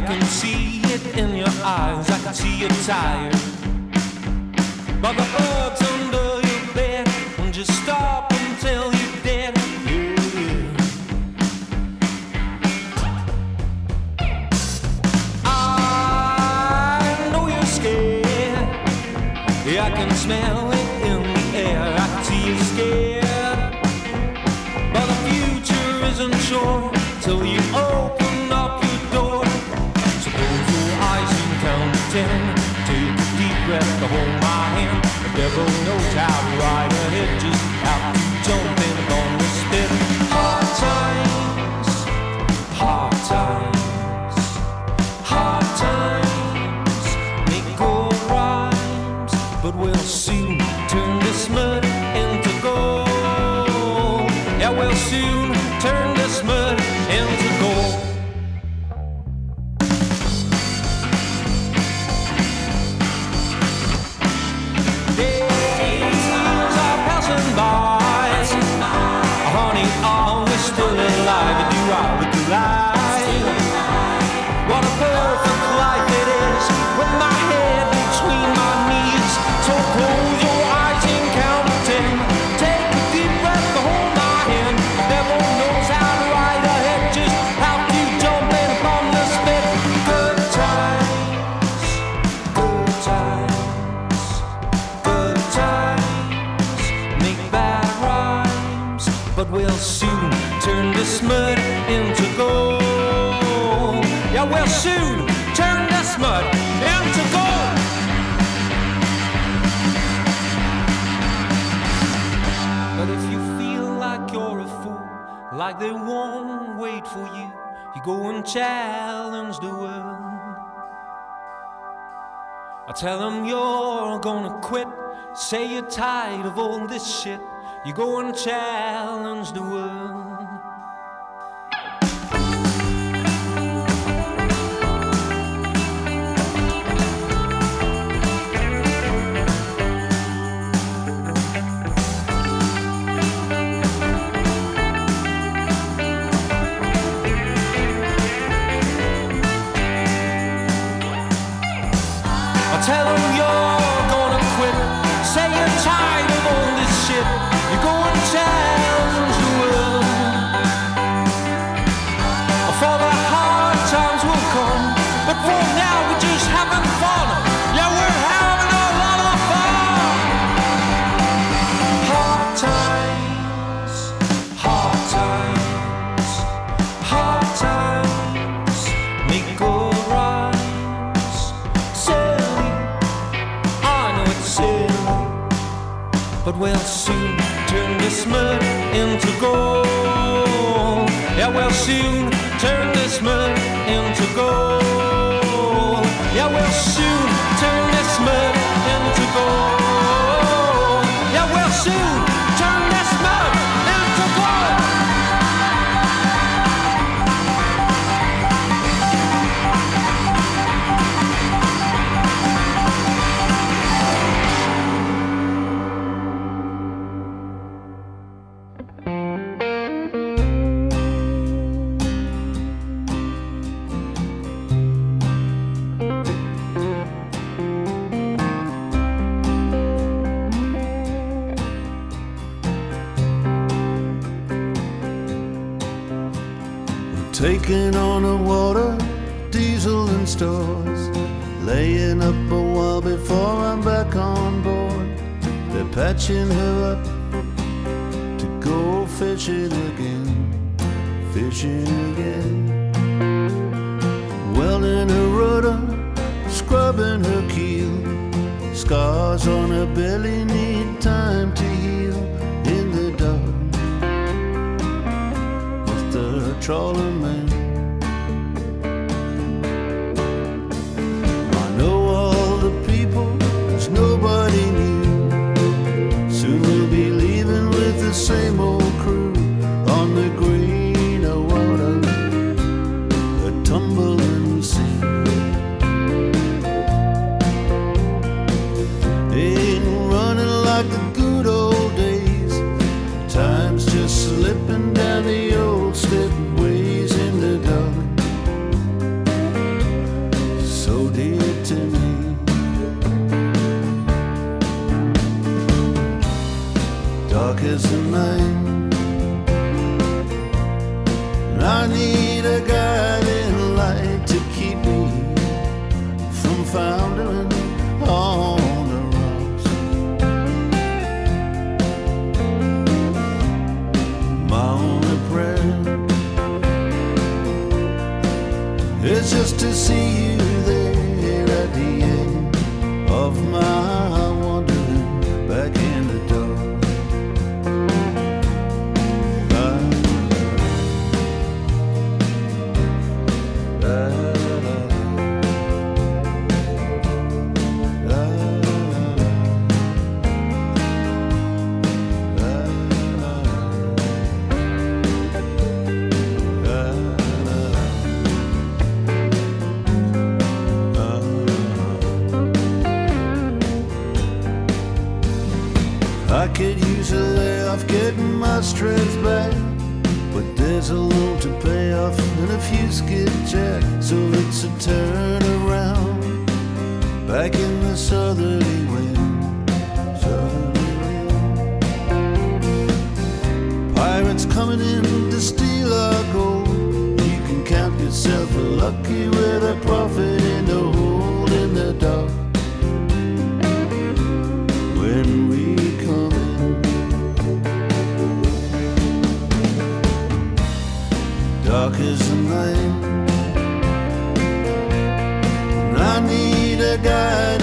I can see it in your eyes. I can see you're tired. But the No knows how to. soon turn the smut into gold. Yeah, we'll soon turn the smut into gold. But if you feel like you're a fool, like they won't wait for you, you go and challenge the world. I tell them you're gonna quit, say you're tired of all this shit. You go and challenge the world. but we'll soon turn this mud into gold. Yeah, we'll soon turn this mud into gold. Taking on the water, diesel and stores. Laying up a while before I'm back on board. They're patching her up to go fishing again. Fishing again. Welding her rudder, scrubbing her keel. Scars on her belly need time to heal trolling man. To me. Dark as the night, I could use a layoff, getting my strength back. But there's a loan to pay off and a few skid jack. So it's a turnaround back in the southerly wind. Southerly wind. Pirates coming in to steal our gold. You can count yourself lucky with a profit dark as the night, and I need a guiding